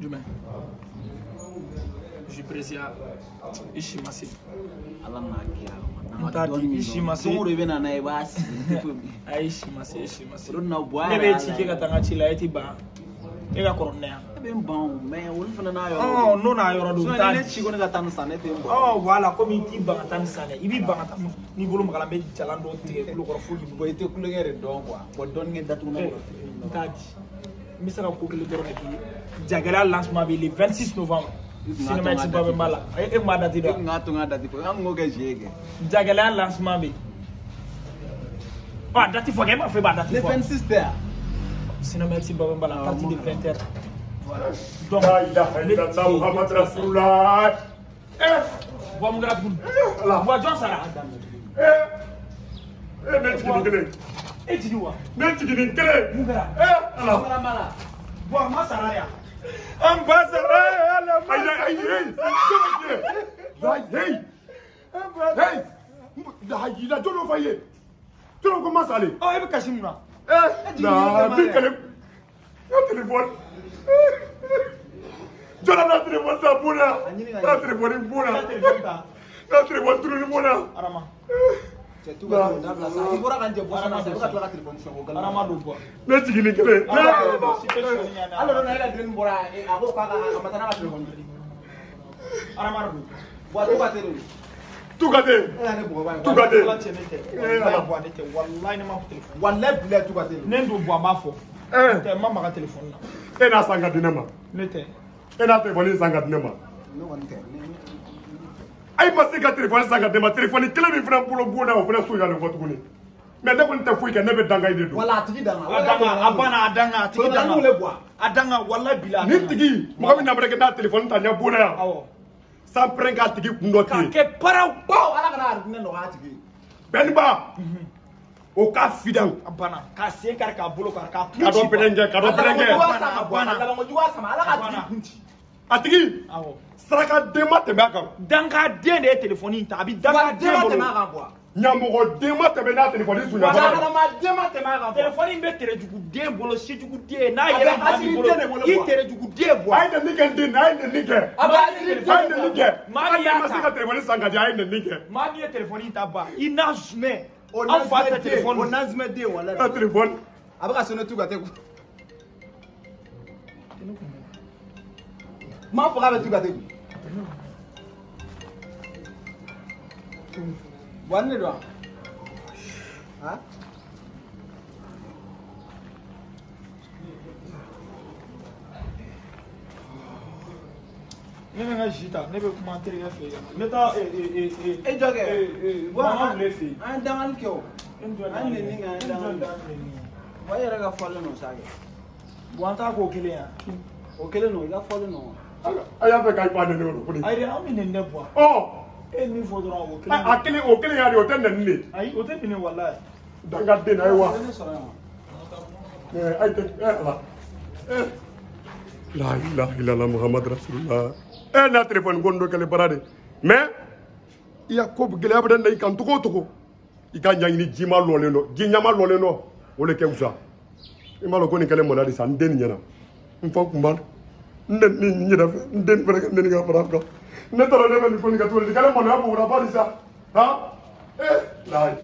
jumɛn jupresia i si ma se ala n'a kira n t'a di i si ma se don o don i bɛ na n'a ye i b'a sigi a i si ma se i si ma se ne bɛ ci kɛ ka taa n ka ci la e ti ban e ka kɔrɔ ne yan e bɛ n ban o mɛ olu fana n'a yɔrɔ don oh, n'o n'a yɔrɔ don taa ne ci ko ne ka taa nin san ne tɛ n ban ɔ oh, wala komi i t'i ban ka taa nin san dɛ i b'i ban ka taa n'i bolo magala n bɛ jalan dɔ tigɛ tulo kɔrɔ fo k'i bɔ i tɛ kulonkɛ yɛrɛ dɔn kuwa bɔn dɔɔnin kɛ datugulan kɔrɔ n t'a di n bɛ se ka ko kelen dɔrɔn de k'i ye jagɛlɛya lancement bɛ le 26 novembre cinématique ba bɛ n b'a la e m'a dati dɔn. e kun k'a to n k'a dati fɔ an k'o kɛ ziye kɛ. jagɛlɛya lancement bɛ yen. E, e a dati fɔ kɛ e m'a fɔ e b'a dati fɔ. le 26 tɛ yan. cinématique ba bɛ n b'a la à partir de 20 heures. donc ne tɛ muhammadu rasulula. wa mun kɛra tuguni. wa jɔn sara. ee e bɛ jigin ni kelen. e jigin wa. ne jigin ni kelen. mun kɛra. Alors, bois-moi ça là. Embrasse-la, elle est Aïe, aïe, aïe. Aïe, aïe. Aïe. Aïe, aïe. Tout le foyer. Tout le commence à aller. Oh, elle veut cacher moi. Eh, non, tu es le téléphone. Jɔn n'a téléphone ta bon na. N'a téléphone bon na. N'a téléphone turuli bon na. Arama. ne jigini kelen tukate tukate walayi bila tukate ne dun bɔ a b'a fɔ n ma maga telefɔni na e n'a san ka di ne ma ne tɛ e n'a tɛ fɔ ne san ka di ne ma a ye ma se ka telefɔni san ka dɛmɛ telefɔni kelen min fana bolo bonda o fana so yalen fɔ tuguni mɛ ne kɔni tɛ foyi kɛ ne bɛ danga de don wala a tigi danga a danga a banna a danga a tigi danga le bɔ a danga wala bi la ni tigi mɔgɔ min namarɛ kɛ n'a telefɔni ta ɲɛ bonda yan san pɛrɛn k'a tigi kun dɔ ten k'a kɛ baaraw baw ala kana a nɔgɔya a tigi bɛnniba o ka fidan a banna k'a sen kari k'a bolo kari k'a kun ci ka dɔ pɛrɛn kɛ ka dɔ pɛrɛn kɛ a banna sama ala k'a a tigi saraka denma tɛmɛ a kan danka den de ye telefɔni ta a bi danka den bolo ɲamɔgɔ denma tɛmɛ n'a telefɔni sunjata ye adama denma tɛmɛ a kan telefɔni in bɛ tɛrɛjugu den bolo sijugu den n'a yɛrɛ maa min bolo i tɛrɛjugu den bɔ a ye nenni kɛ n den na a ye nenni kɛ a ye nenni kɛ maa min y'a ta hali n'i ma se ka telefɔni san ka di a ye nenni kɛ maa min ye telefɔni ta ban i n'a jumɛn aw fa tɛ telefɔni o n'a jumɛn den wala. a telefɔni. a bɛ ka sɔnni tu ka tɛ kun. M'a faga bɛ Dugate bi Wani de don wa? Han? ne bɛ n ka zi ta ne bɛ kuma terikɛ fɛ yen ne taa e jɔ kɛ mama wule fɛ yen an ye dangali kɛ o an ye lenni kɛ an ye dangali wa e yɛrɛ ka fɔlen don sa kɛ bon an t'a k'o kelen yan o kelen don i ka fɔlen don wa a y'a fɛ k'a fɔ a nɛnɛ o kelen. ayi an bɛ nɛnɛ bɔ. ɔ. e ye min fɔ dɔrɔn o kelen. a kelen o kelen y'a de o tɛ nɛni de. ayi o tɛ nɛni wala. danga den na ye wa. ɛɛ ayi tɛ ɛɛ ala ɛɛ. la ilaha illallah muhammadu rasulillah. ɛɛ n'a telefɔni ko nin dɔ kɛlɛ baara de mɛ i ya ko gɛlɛya bɛ na i kan togo o togo i ka ɲaɲini ji ma lɔlen dɔ ji ɲama lɔlen dɔ o de kɛ wusa i m'a dɔn ko nin kɛlɛ mɔna de sa n den nin ɲɛna n fa kun b'a la. nden ni ñida fe nden fene ka ndeni ka fara kan ne tara ne ka ni koni ka tuwali kala mɔnɔya bugura bari sa han eh layi